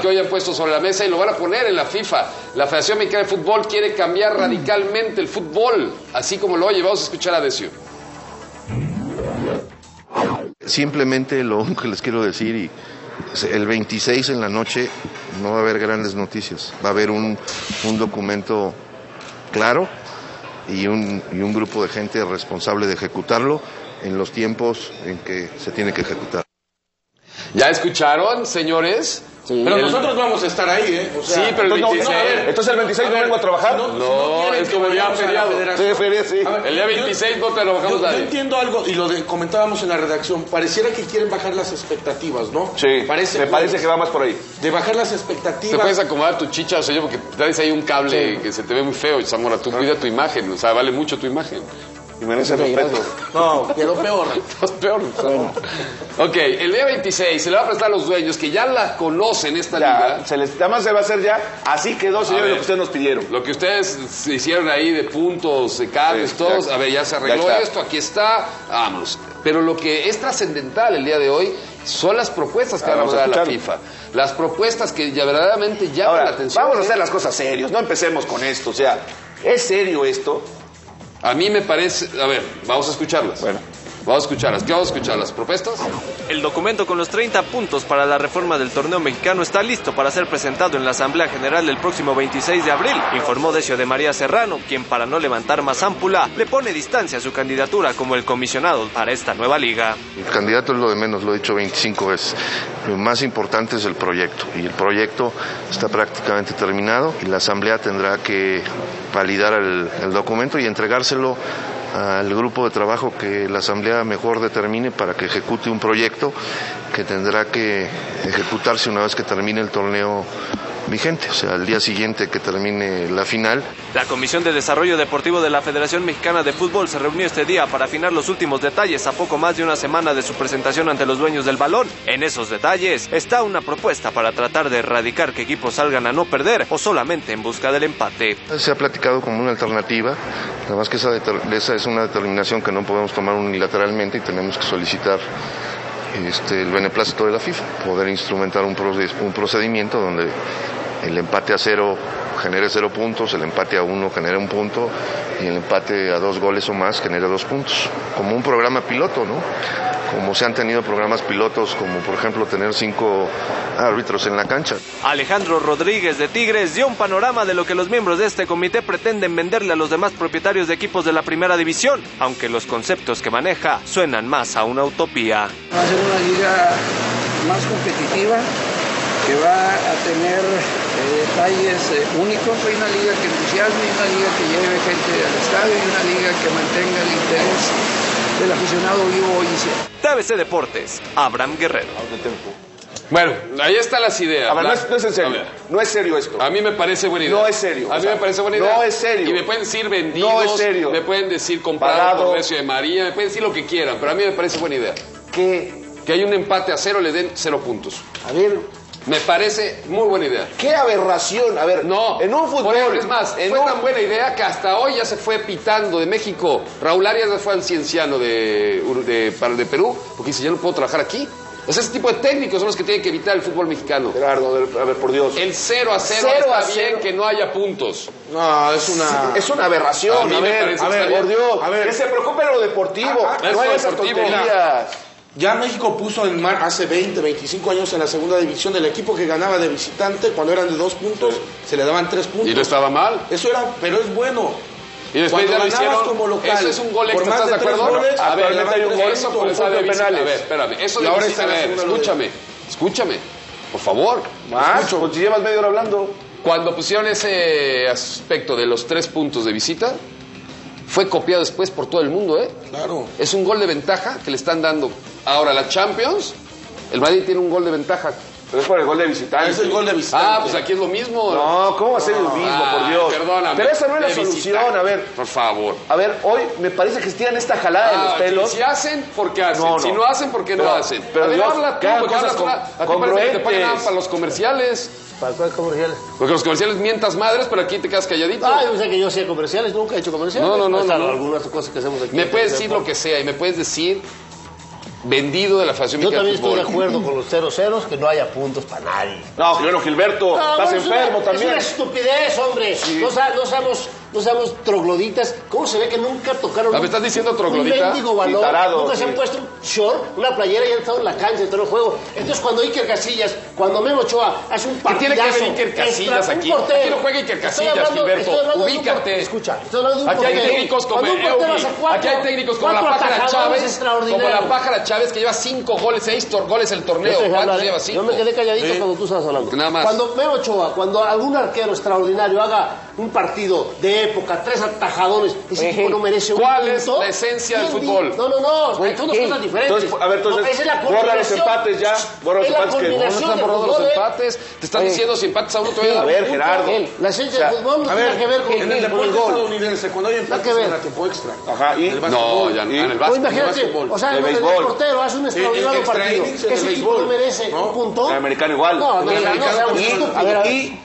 que hoy han puesto sobre la mesa y lo van a poner en la FIFA. La Federación Mexicana de Fútbol quiere cambiar radicalmente el fútbol, así como lo oye. Vamos a escuchar a Decio. Simplemente lo único que les quiero decir, y el 26 en la noche no va a haber grandes noticias, va a haber un, un documento claro y un, y un grupo de gente responsable de ejecutarlo en los tiempos en que se tiene que ejecutar. ¿Ya escucharon, señores? Pero El- nosotros vamos a estar ahí, ¿eh? O sea, Sí, pero el entonces, 26. a ver, Entonces el 26 no vengo a trabajar. no, No, quieren es que como día vayamos a la feriado. Sí, feria, sí. Ver, El día yo- 26 no trabajamos Yo, yo entiendo algo, y lo de- comentábamos en la redacción, pareciera que quieren bajar las expectativas, ¿no? Sí, parece, me parece que va más por ahí. De bajar las Te expectativas. puedes acomodar tu chicha, o sea, yo porque traes ahí un cable que se te ve muy feo, Zamora. Tú cuida tu imagen, o sea, vale mucho tu imagen. Y merece respeto. No, quedó peor. Estás peor. Ok, el día 26 se le va a prestar a los dueños que ya la conocen esta Ya, liga. se les, además se va a hacer ya. Así quedó, señores, lo que ustedes nos pidieron. Lo que ustedes se hicieron ahí de puntos, de cambios, Sí, todos, a ver, ya se arregló ya esto, aquí está, vámonos. Pero lo que es trascendental el día de hoy son las propuestas que Ah, vamos a mandar a la. FIFA. Las propuestas que ya verdaderamente llaman la atención. vamos a hacer las cosas serios, no empecemos con esto. O sea, ¿es serio esto? A mí me parece, a ver, vamos a escucharlas. Bueno. Vamos a escucharlas. ¿Qué vamos a escuchar? ¿Las propuestas? El documento con los 30 puntos para la reforma del torneo mexicano está listo para ser presentado en la Asamblea General del próximo 26 de abril, informó Decio de María Serrano, quien para no levantar más ámpula le pone distancia a su candidatura como el comisionado para esta nueva liga. El candidato es lo de menos, lo he dicho 25 veces. Lo más importante es el proyecto y el proyecto está prácticamente terminado y la Asamblea tendrá que validar el, el documento y entregárselo al grupo de trabajo que la Asamblea mejor determine para que ejecute un proyecto que tendrá que ejecutarse una vez que termine el torneo vigente, o sea, al día siguiente que termine la final. La Comisión de Desarrollo Deportivo de la Federación Mexicana de Fútbol se reunió este día para afinar los últimos detalles a poco más de una semana de su presentación ante los dueños del balón. En esos detalles está una propuesta para tratar de erradicar que equipos salgan a no perder o solamente en busca del empate. Se ha platicado como una alternativa, nada más que esa, esa es una determinación que no podemos tomar unilateralmente y tenemos que solicitar este, el beneplácito de la FIFA, poder instrumentar un, un procedimiento donde el empate a cero genere cero puntos, el empate a uno genere un punto y el empate a dos goles o más genere dos puntos, como un programa piloto, ¿no? Como se han tenido programas pilotos, como por ejemplo tener cinco árbitros en la cancha. Alejandro Rodríguez de Tigres dio un panorama de lo que los miembros de este comité pretenden venderle a los demás propietarios de equipos de la primera división, aunque los conceptos que maneja suenan más a una utopía. Va a ser una liga más competitiva que va a tener detalles eh, únicos. Hay una liga que entusiasme, una liga que lleve gente al estadio y una liga que mantenga el interés del aficionado vivo hoy y siempre. TBC Deportes, Abraham Guerrero. Bueno, ahí están las ideas. A ver, no es, no es en serio. No es serio esto. A mí me parece buena idea. No es serio, A o mí sea, me parece buena idea. no es serio. Y me pueden decir vendidos. No es serio. Me pueden decir comprado por precio de María. Me pueden decir lo que quieran. Pero a mí me parece buena idea. ¿Qué? Que hay un empate a cero, le den cero puntos. A ver, Me parece muy buena idea. qué aberración. A ver, No, en un fútbol. ejemplo, es más, en fue un- tan buena idea que hasta hoy ya se fue pitando de México. Raúl Arias fue al cienciano de, de, para- de Perú, porque dice, ya no puedo trabajar aquí. O sea, ese tipo de técnicos son los que tienen que evitar el fútbol mexicano. Gerardo, a ver, por Dios. El 0 a 0 Cero está a bien que no haya puntos. No, es una. Es una aberración. A ver, a ver, por. Dios. A ver. Que se preocupe lo deportivo. Ah, ah, no hay esas tonterías. Ya México puso en mar hace 20, 25 años en la segunda división el equipo que ganaba de visitante cuando eran de dos puntos, se le daban tres puntos. Y no estaba mal. Eso era, pero es bueno. Y después Cuando ya lo hicieron. como local, eso es un gol por extra, ¿estás de de acuerdo? goles, a ver, hay un eso gol por con eso de fútbol visita. penales. A ver, espérame. Eso de ahora a ver, escúchame. Escúchame. Por favor. Más, pues si llevas media hora hablando. Cuando pusieron ese aspecto de los tres puntos de visita, fue copiado después por todo el mundo, ¿eh? Claro. Es un gol de ventaja que le están dando. Ahora, la Champions, el Madrid tiene un gol de ventaja. Pero es por el gol de visitante. Es el gol de visitante. Ah, pues aquí es lo mismo. No, ¿cómo va a ser el mismo, Ah, por Dios? Perdóname. Pero esa no es la solución, visitante. a ver. Por favor. A ver, hoy me parece que estiran esta jalada de los Ah, pelos. Si hacen, ¿por qué hacen? No, no. Si no hacen, ¿por qué no Pero- hacen? pero a ver, Dios, habla tú, porque cosas hablas con- A ti parece que te pagan nada para los comerciales. ¿Para cuáles comerciales? Porque los comerciales mientas madres, pero aquí te quedas calladito. Ah, yo sé que yo sé comerciales, nunca he hecho comerciales. No, no, no, no, no. algunas cosas que hacemos aquí. Me puedes decir lo que sea y me puedes decir vendido de la Federación Yo también estoy de acuerdo con los ceros ceros, que no haya puntos para nadie. No, bueno, Gilberto, No, estás es una- enfermo Es también. una estupidez, hombre. No, no seamos, no seamos trogloditas. ¿Cómo se ve que nunca tocaron Ah, ¿me estás diciendo troglodita? un tarado, nunca se han puesto un short, una playera y han estado en la cancha en todo el juego. Entonces, cuando Iker Casillas, cuando Memo Ochoa hace un ¿Qué partidazo... tiene que ver Iker Casillas extra- aquí? no juega Iker Estoy Casillas, hablando- Gilberto. estoy hablando de un Escucha, estoy hablando de un Aquí hay técnicos como cuatro- aquí hay técnicos como la Pájara Chávez, como la Pájara Chávez que lleva cinco goles, seis tor- goles el torneo. estoy ¿Cuántos hablando, lleva cinco? Yo me quedé calladito cuando tú estabas hablando. Nada más. Cuando Memo Ochoa, cuando algún arquero extraordinario haga un partido de época, tres atajadores, ese equipo no merece un ¿Cuál es la esencia del ¿Quién di- fútbol? No, no, no, son dos cosas diferentes. Entonces, a ver, entonces, No, esa es la borra los empates ya, borra los Es la empates que- No, no combinación están borrando los empates. Te están diciendo si empates a uno te voy a ver. Gerardo. La esencia O sea, del fútbol no A tiene ver, que ver con, en el con deporte gol. estadounidense, cuando hay empates que ver. en la tiempo extra. Ajá, y- En el No, básquetbol. ya no, Y- en el básquet. imagínate, básquetbol, o sea, de béisbol. portero hace un extraordinario extra partido. innings en el Ese equipo béisbol, no merece ¿no? un punto. El americano igual. No, no, En el no, no, americano seamos también. estúpidos. A ver, a ver. Y,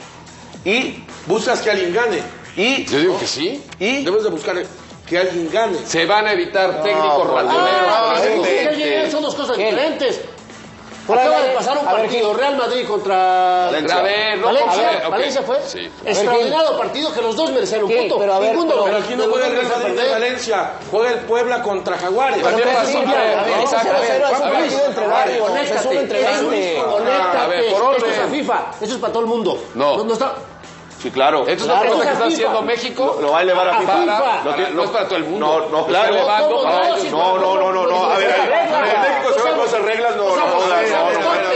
y, Buscas que alguien gane. y, Yo digo que sí. y, Debes de buscar que alguien gane. Se van a evitar técnicos por ratoneros. Ah, son dos cosas diferentes. Acaba de pasar un partido, Real Madrid contra Valencia. A ver, no, Valencia, a ver, ok. Valencia fue Sí. extraordinario partido que los dos merecieron un punto. Pero a ver, Ninguno Pero aquí no juega el Real Madrid de. Valencia, juega el Puebla contra Jaguares. También Pero pasó, sí, a ver, ver, ver, ver, es un ver, partido entre ver, varios, es un entre es un- 20. Conéctate. A ver, por Esto es FIFA, eso es para todo el mundo. No. no está, Sí, claro. Esto claro. es una cosa que está haciendo México. Lo, lo va a elevar a, a FIFA. FIFA. Lo, para, no, es para todo el mundo. No, no, claro. No, no, no, no, no. A ver, en México se van cosas reglas, no, no, no.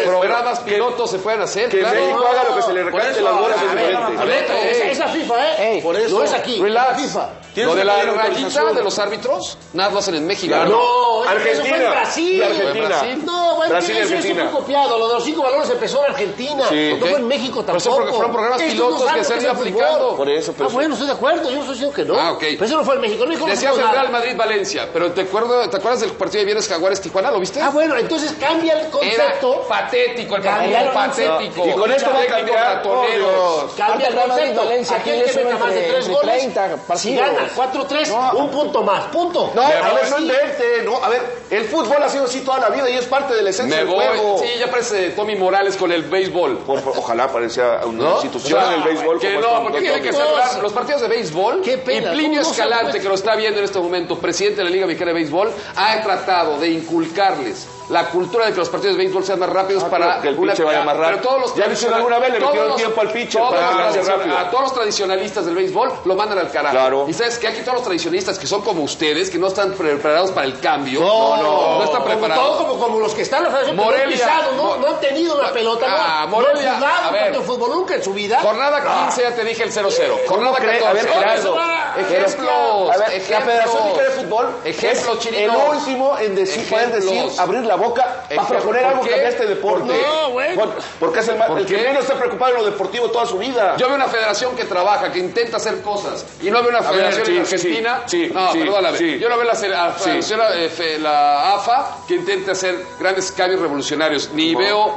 Programas pilotos se pueden hacer. Que México haga lo que se le recante las bolas es diferente. Esa FIFA, ¿eh? Por eso. No es aquí. Relax. Lo de la rayita de los árbitros, nada lo hacen en México. No, Argentina. Eso Brasil. Argentina. No, bueno, Brasil, eso fue copiado. Lo de los cinco valores empezó en Argentina. No fue en México tampoco. Pero fueron programas pilotos que se lo han es ido el fútbol. aplicando. Por eso, pero Ah, bueno, estoy de acuerdo. Yo no estoy diciendo que no. Ah, ok. Pero eso no fue en México. En México no Decías hicimos el. Real Madrid-Valencia, pero ¿te, acuerdo, ¿te acuerdas del partido de viernes Jaguares-Tijuana? ¿Lo viste? Ah, bueno, entonces cambia el Era concepto. patético el partido, patético. Y con esto va a cambiar. ratoneros. Cambia el Real Madrid, concepto. Valencia, Aquel ¿quién que es uno meta más de tres goles, 30 si gana 4-3, un punto más. Punto. No, a ver, no invente, no, a ver, el fútbol ha sido así toda la vida y es parte de la esencia Me del juego. Sí, ya parece Tommy Morales con el béisbol. Por- por- ojalá parecía una ¿No? institución en el béisbol. Que no, porque tiene que celebrar los partidos de béisbol. Qué pena, y Plinio ¿cómo no se Escalante, que lo está viendo en este momento, presidente de la Liga Mexicana de Béisbol, ha tratado de inculcarles la cultura de que los partidos de béisbol sean más rápidos Ah, para que el pitcher vaya más Pero rápido. todos los Ya lo hicieron tradicional- alguna vez, le metieron los- tiempo al pitcher para que rápido. A todos los tradicionalistas del béisbol lo mandan al carajo. Claro. Y sabes que aquí todos los tradicionalistas que son como ustedes, que no están preparados para el cambio. No, no, están como preparados. todo, como, como los que están en la federación, que no han pisado, no, Mo- no han tenido una pelota, no, Ah, no Morelia, han jugado ver. de fútbol nunca en su vida. Jornada 15, ya te dije el 0-0. Jornada cree? 14. A ver, Gerardo. Ejemplos. A ver, la ejemplos. Federación Mexicana de Fútbol es Chirino. el último en decir, poder decir, abrir la boca para proponer ¿Por algo que cambia este deporte. No, güey. Por- Porque es el, ¿Por el que menos está preocupado en lo deportivo toda su vida. Yo veo una federación que trabaja, que intenta hacer cosas, y no veo una ver, federación sí, en Argentina. sí, no, sí, perdóname. sí. Yo no veo la, ce- la federación, eh, la AFA, que intenta hacer grandes cambios revolucionarios. Ni veo.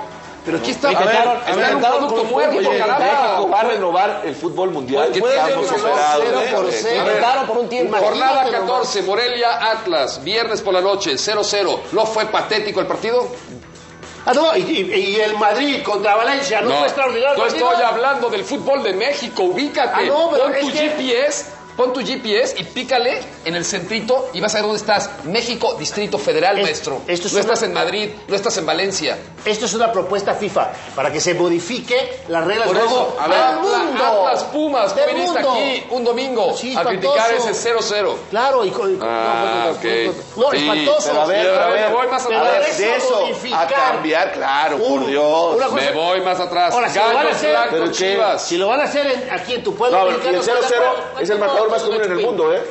Pero aquí está, está en un producto muerto. México va a renovar el fútbol mundial. Puede ser Estamos no ¿eh? por un tiempo. Jornada Imagínate 14, Morelia Atlas, viernes por la noche, 0-0. ¿No fue patético el partido? Ah, no, y, y- el Madrid contra Valencia, no, fue extraordinario. No estoy hablando del fútbol de México, ubícate. Ah, no, pero pon es tu que- GPS, pon tu GPS y pícale en el centrito y vas a ver dónde estás. México, Distrito Federal, Es- maestro. esto es no una- estás en Madrid, no estás en Valencia. Esto es una propuesta FIFA para que se modifique las reglas Por del eso, juego. a ver, ¡Del mundo! Atlas Pumas, tú ¡Del viniste mundo! aquí un domingo Sí, a criticar ese 0-0. Claro, y con, Ah, no, ok. fue contra- no, Sí, espantoso. Pero a ver, Sí, pero a me ver, voy más Pero a ver, atrás. de eso a cambiar, claro, por Dios. Cosa- Me voy más atrás. Ahora, si lo van a Gallos hacer- ¿pero? Chivas. Si lo van a hacer en- aquí en tu pueblo No, pero y mexicano, el 0-0 ¿estás de acuerdo? es el marcador más común en el mundo, ¿eh?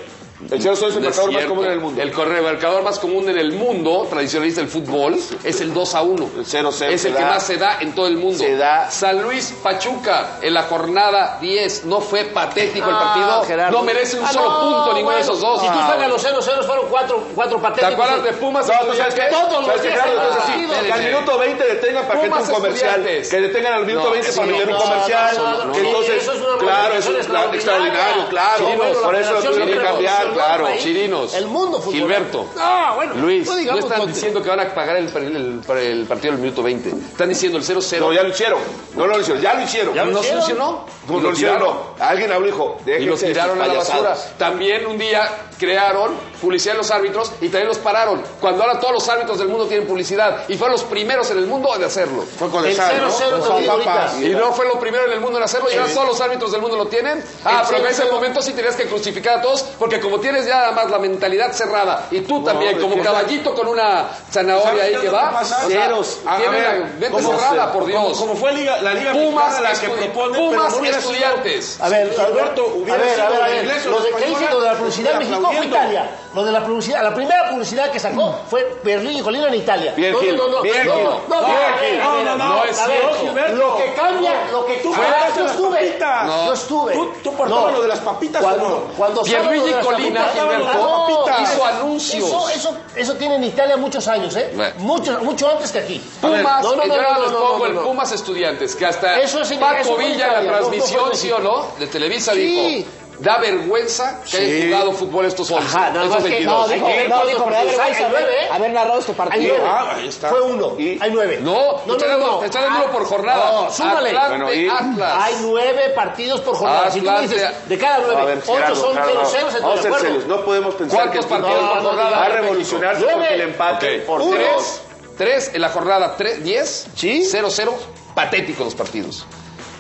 El 0-0 es el marcador más común en el mundo. El correo marcador más común en el mundo, tradicionalista del fútbol, es el 2 a 1. El 0-0 Es el que da. más se da en todo el mundo. Se da. San Luis Pachuca en la jornada 10. ¿No fue patético el Ah, partido? Gerardo. No merece un Ah, solo no, punto ninguno de bueno, esos dos. Si tú Ah, sacas los 0-0 fueron cuatro, cuatro ¿Te patéticos. acuerdas de Pumas? No, tú sabes que? Todos los ¿Sabes qué, días que al minuto 20 detengan para que un comercial. Que detengan al minuto No, 20 para meter un comercial. no, no, que no, entonces, eso es una claro, eso es extraordinario, claro. Bueno, por eso lo tuvieron que cambiar. Claro, país, chirinos. El mundo futbolero. Gilberto. No, bueno. Luis, no no están diciendo que van a pagar el, el- el- el partido del minuto 20. Están diciendo el 0-0. No, ya lo hicieron. No lo hicieron, ya lo hicieron. ¿Ya no lo hicieron? funcionó? No, lo hicieron, no. Alguien habló y dijo, Y los tiraron a la basura. También un día crearon publicidad en los árbitros y también los pararon. Cuando ahora todos los árbitros del mundo tienen publicidad. Y fueron los primeros en el mundo de hacerlo. Fue con El el SAR, ¿no? 0-0 Con te digo papas. ahorita. Y no fue lo primero en el mundo en hacerlo, y ahora todos los árbitros del mundo lo tienen. Ah, El pero en ese 0-0. momento sí tenías que crucificar a todos, porque como tienes ya nada más la mentalidad cerrada, y tú también, como caballito con una zanahoria ahí ¿Sabes que va, Ceros. Tiene ver, la mente ¿cómo cerrada, por Dios. Como, como fue Liga- la Liga Pumas, Mexicana la que propone, Pumas pero no hubiera sido- estudiantes. A ver, Alberto, a hubiera ver, sido a ver, a la ver. inglés o Lo la de que la publicidad en México fue. Italia. Lo de la publicidad, la primera publicidad que sacó fue Berlín y Colina en Italia. Bien, no, no, no, bien, no, no, no, Bien, no, No, no, no es cierto. Lo que cambia, lo que tú Ah, yo estuve. No. Yo estuve. Tú- tú por todo lo de las papitas, cuando, ¿o no? Cuando Pierluigi Colina, no, hizo anuncios. Eso, eso, eso tiene en Italia muchos años, ¿eh? Mucho, mucho antes que aquí. Pumas, no, no, yo no, no, les no, pongo no, el no. Pumas Estudiantes, que hasta Eso es en- Paco Villa en la no, no transmisión, sí o no, de Televisa dijo, da vergüenza que hayan jugado fútbol estos 11, Ajá, nada estos más que 22. no, No, dijo, Hay que ver no, cuántos dijo, me da partidos hay, vergüenza hay nueve, ¿eh? haber narrado este Hay partido. nueve. Ah, ahí está. Fue uno. Y- Hay nueve. No, no, está no, dando, no. está dando uno por jornada. No, súmale. Atlante, Bueno, y- Atlas. Hay nueve partidos por jornada. Si tú me Atlante. dices, de cada A nueve, ver, ocho Gerardo, son Gerardo, cero ceros, estoy Vamos a de ser acuerdo. serios. No podemos pensar ¿Cuántos que el partidos fútbol por no, jornada? va a revolucionarse porque el empate Ok. por tres. Tres, tres en la jornada tres, 10, Sí. 0-0, patéticos los partidos.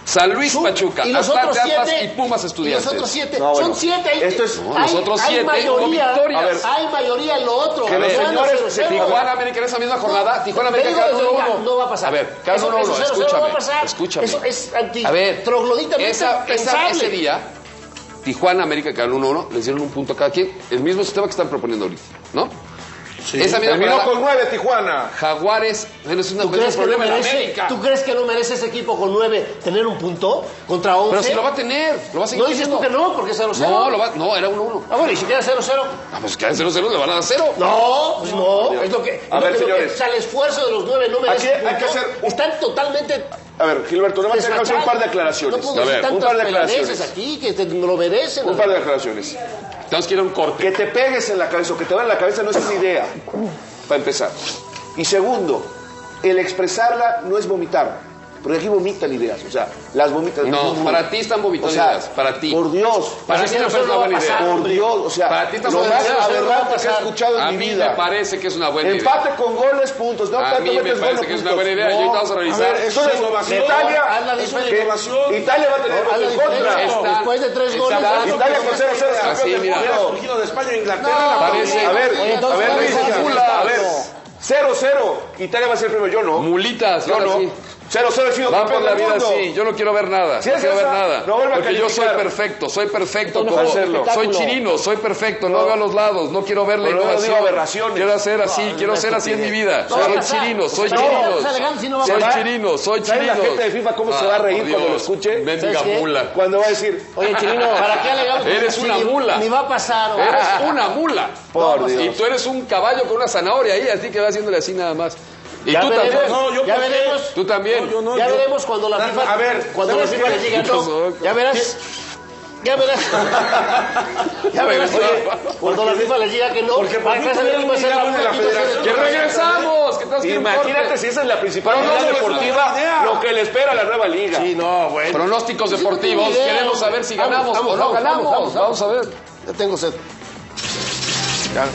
San Luis Pachuca, y los Atlante otros Atlas y Pumas Y Estudiantes. los otros siete. No, bueno, son siete. Hay, esto es- No, los hay- otros hay siete hubo mayoría, victorias. Hay mayoría en lo otro. Que los señores se. Tijuana América en esa misma jornada, Tijuana América cada uno uno. No va a pasar. A ver, cada uno uno, escúchame, escúchame. Eso es anti A ver, trogloditamente esa, ese día, Tijuana América cada uno uno, le dieron un punto a cada quien, el mismo sistema que están proponiendo ahorita, ¿no? Esa misma Terminó con nueve Tijuana. Jaguares, bueno, es, una, ¿Tú es crees, un que no merece. ¿Tú crees que no merece ese equipo con nueve tener un punto contra once? Pero si lo va a tener, lo va a seguir No dices tú que no, porque es 0-0. No, lo va, no, era 1-1. Ah, bueno, y si queda 0-0. Ah, pues quedan 0-0, le van a dar 0. No, pues no. Es lo que. A lo ver, que- lo que- señores. o sea, el esfuerzo de los nueve no merece. Aquí hay que hacer Están totalmente. A ver, Gilberto, nada más tengo que hacer un par de aclaraciones. No puedo A decir ver, un tantas par de aclaraciones. aquí que te, no lo merecen. Un par de aclaraciones. Tenemos que ir a un corte. Que te pegues en la cabeza o que te vaya en la cabeza no es una idea, para empezar. Y segundo, el expresarla no es vomitar. Porque aquí vomitan ideas, o sea, las vomitan. No, para ti están vomitando O sea, ideas, para ti. Por Dios. Para ti no es una no a buena idea. Por Dios, o sea, Para ti lo más no a aberrante que he escuchado A en mi mí vida. me parece que es una buena idea. Empate con goles, puntos. No, A tanto mí me parece que es puntos. una buena idea. Y ahorita vamos a revisar. A ver, eso es innovación. Italia, Haz la que-. Italia va a tener goles contra. Está- Después de tres goles. Italia con 0-0 es Así, campeón del mira. mundo. surgido de España e Inglaterra. Parece- A ver, a ver, Luis, ¿cómo a ver, 0-0, Italia va a ser primero, yo no. Mulitas, Yo no. Sí. 0-0 he sido Van campeón por la del vida mundo. así. Yo no quiero ver nada. Si no es quiero ver nada. no vuelva a porque yo soy perfecto, soy perfecto. No como- soy chirino, soy perfecto. No, veo a los lados. No quiero ver la no innovación. digo aberraciones. Quiero hacer así, quiero ser así en mi vida. No soy chirino, soy No, chirino. no Soy chirino, soy ¿Sabes chirino. la gente de FIFA cómo se va a reír cuando lo escuche? Mendiga mula. Cuando va a decir, Oye, Chirino, ¿Para qué alegamos? Eres una mula. Ni va a pasar. Eres una mula. Por Y tú eres un caballo con una zanahoria ahí, así que va haciéndole así nada más. Y Ya tú veremos. también. No, yo ya veremos. Tú también. No, yo no, ya yo- veremos cuando la FIFA. a ver, cuando la ¿sabes FIFA les diga no. Ya verás. Ya verás. ya verás. Oye, cuando la FIFA les diga que no. Porque por va a ser la equipo federación. ¡Que regresamos! ¿Qué tal si un imagínate si esa es la principal deportiva, lo que le espera a la nueva liga. Sí, no, bueno. Pronósticos deportivos. Queremos saber si Vamos, ganamos vamos, o no vamos, ganamos. vamos, vamos. Vamos a ver. Ya tengo sed. Ya.